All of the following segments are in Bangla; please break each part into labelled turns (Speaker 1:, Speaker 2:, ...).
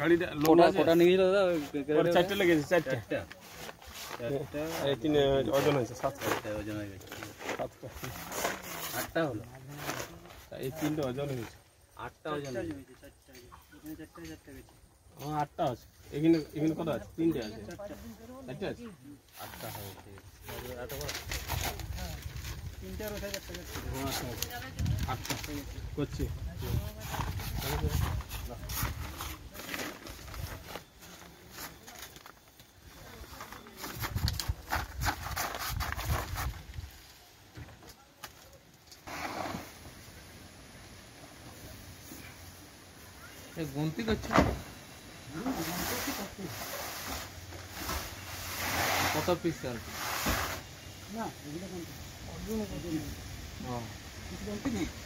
Speaker 1: গাড়িটা লোড আছে।
Speaker 2: কোটা নিয়ে দাদা
Speaker 1: ওর চারটে লেগেছে চারটে।
Speaker 2: চারটা।
Speaker 1: এই তিনে ওজন হয়েছে সাতটা।
Speaker 2: চারটা ওজন হয়ে গেছে।
Speaker 1: সাতটা।
Speaker 2: আটটা হলো?
Speaker 1: এই তিনটে ওজন হয়েছে।
Speaker 2: আটটা ওজন হয়েছে।
Speaker 1: আটটা আছে। এখানে এখানে কত আছে? তিনটে আছে। চারটে আছে?
Speaker 2: আটটা হয়েছে
Speaker 1: আটটা। করছি।
Speaker 2: গুনতি করছে কত পিস আর কি? ও।
Speaker 1: এটা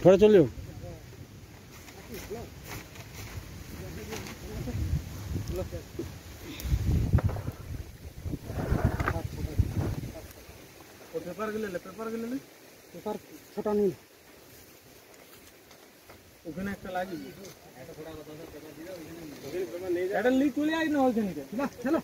Speaker 3: থোড়া চলিও
Speaker 1: পেপার গেলে পেপার গেলে
Speaker 3: পেপার ছোটা নিন
Speaker 1: ওখানে একটা লাগিয়ে এটা লিক চলে আই না ওখানে
Speaker 3: চলো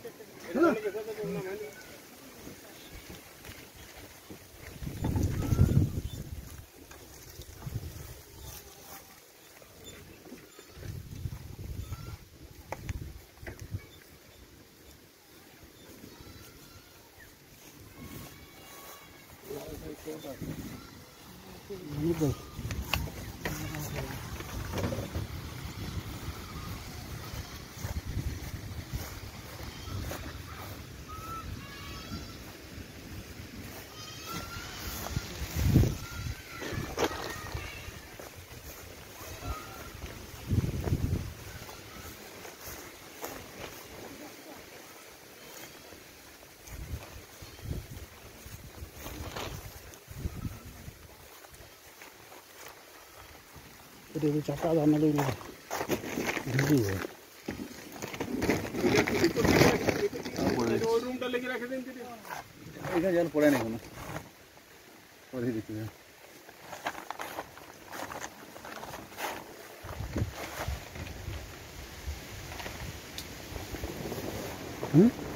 Speaker 3: এটা 그리고 작가도 안
Speaker 1: 나도 있네 ढूंढी है
Speaker 2: जल पड़ा नहीं होना और ही दिखते
Speaker 3: हम्म